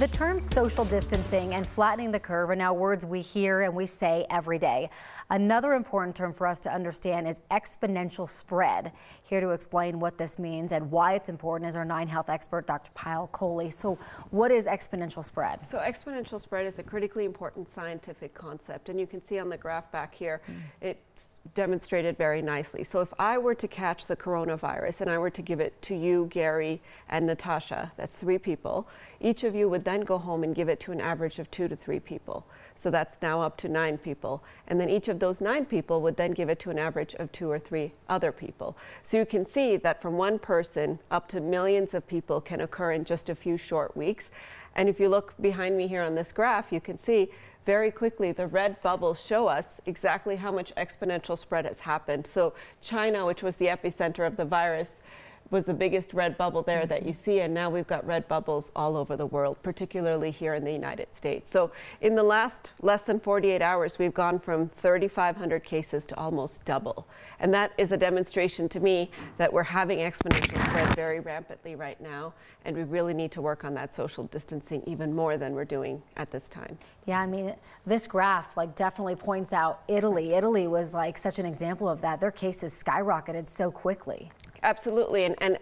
The terms social distancing and flattening the curve are now words we hear and we say every day. Another important term for us to understand is exponential spread. Here to explain what this means and why it's important is our Nine Health expert, Dr. Payal Kohli. So what is exponential spread? So exponential spread is a critically important scientific concept. And you can see on the graph back here, it's demonstrated very nicely. So if I were to catch the coronavirus and I were to give it to you, Gary, and Natasha, that's three people, each of you would then go home and give it to an average of two to three people. So that's now up to nine people. And then each of those nine people would then give it to an average of two or three other people. So you can see that from one person up to millions of people can occur in just a few short weeks. And if you look behind me here on this graph, you can see very quickly the red bubbles show us exactly how much exponential spread has happened. So China, which was the epicenter of the virus, was the biggest red bubble there that you mm-hmm. see, and now we've got red bubbles all over the world, particularly here in the United States. So in the last less than 48 hours, we've gone from 3,500 cases to almost double. And that is a demonstration to me that we're having exponential spread very rampantly right now, and we really need to work on that social distancing even more than we're doing at this time. Yeah, I mean, this graph like definitely points out Italy. Italy was like such an example of that. Their cases skyrocketed so quickly. Absolutely, and, and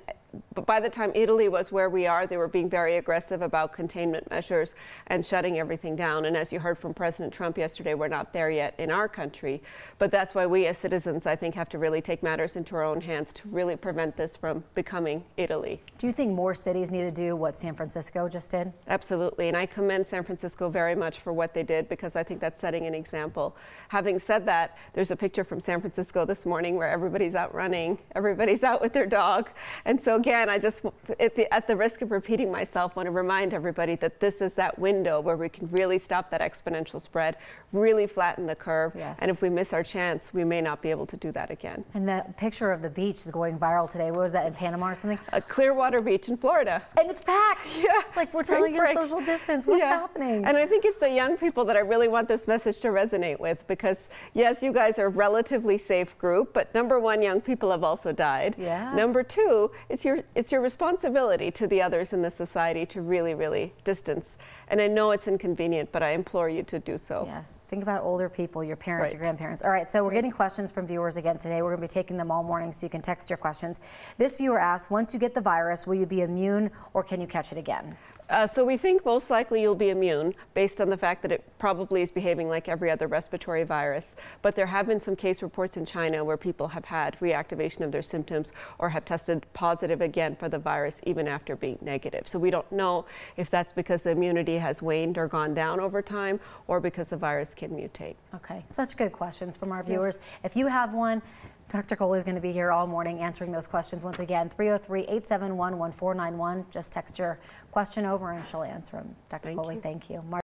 but by the time Italy was where we are, they were being very aggressive about containment measures and shutting everything down. And as you heard from President Trump yesterday, we're not there yet in our country. But that's why we as citizens, I think, have to really take matters into our own hands to really prevent this from becoming Italy. Do you think more cities need to do what San Francisco just did? Absolutely. And I commend San Francisco very much for what they did because I think that's setting an example. Having said that, there's a picture from San Francisco this morning where everybody's out running, everybody's out with their dog. And so again, I just, at the, at the risk of repeating myself, want to remind everybody that this is that window where we can really stop that exponential spread, really flatten the curve. Yes. And if we miss our chance, we may not be able to do that again. And that picture of the beach is going viral today. What was that in Panama or something? A Clearwater Beach in Florida. And it's packed. Yeah. It's like we're telling you social distance. What's yeah. happening? And I think it's the young people that I really want this message to resonate with because yes, you guys are a relatively safe group, but number one, young people have also died. Yeah. Number two, it's your it's your responsibility to the others in the society to really, really distance. And I know it's inconvenient, but I implore you to do so. Yes. Think about older people, your parents, right. your grandparents. All right. So we're getting questions from viewers again today. We're going to be taking them all morning so you can text your questions. This viewer asks, once you get the virus, will you be immune or can you catch it again? Uh, so we think most likely you'll be immune based on the fact that it probably is behaving like every other respiratory virus. But there have been some case reports in China where people have had reactivation of their symptoms or have tested positive again for the virus even after being negative. So we don't know if that's because the immunity has waned or gone down over time or because the virus can mutate. Okay, such good questions from our viewers. Yes. If you have one, Dr. Kohli is going to be here all morning answering those questions once again. 303-871-1491. Just text your question over and she'll answer them. Dr. Thank Kohli, you. thank you.